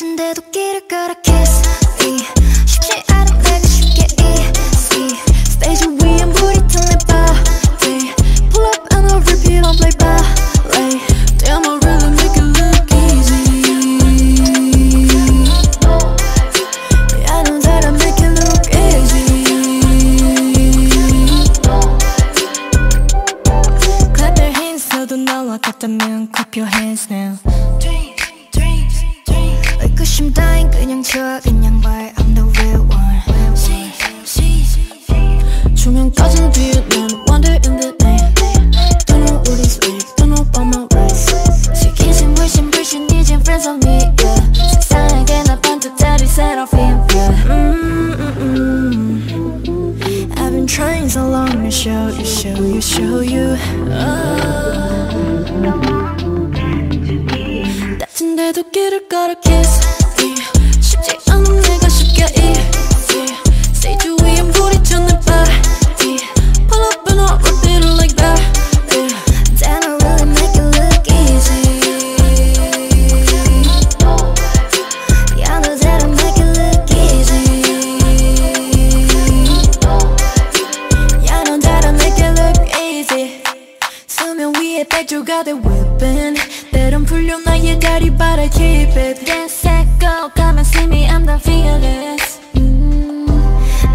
같은데도 길을 걸어 kiss me 쉽지 않은 내가 쉽게 easy 스테이지 위엔 불이 튀는 body Pull up and I'll repeat on play ballet Damn I really make it look easy I know that I make it look easy Clap your hands 너도 너와 같다면 clap your hands now 의구심 따윈 그냥 줘 그냥 말 I'm the real one 조명 꺼진 뒤에 난 wander in the night Don't know what is real Don't know about my race 시키신 불신 불신 이젠 friends on me yeah 세상에게 나 반듯하리 seraphim yeah mm, mm, mm. I've been trying so long to show you show you show you 다 친데도 길을 걸어 kiss me 쉽지 않은 내가 쉽게 easy Stage 위엔 불이 튀는 body Pull up and I'll repeat it like that yeah. Damn I really make it look easy Yeah I know that I make it look easy Yeah I know that I make it look easy 수면 위에 백조가 돼 whipping 때론 풀려 나의 다리 but I keep it Get set go come and see me I'm the fearless 음,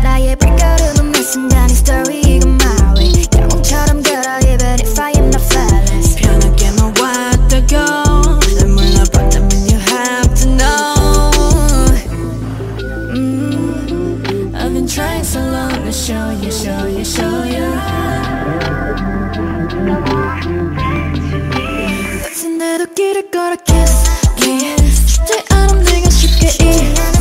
나의 발걸음은 매 순간의 story 이건 my way 영웅처럼 걸어 even if I am not flawless 편하게만 왔다고 날 몰라봤다면 you have to know 음, I've been trying so long to show you show you show you 같은데도 길을 걸어 kiss me 쉽지 않은 내가 쉽게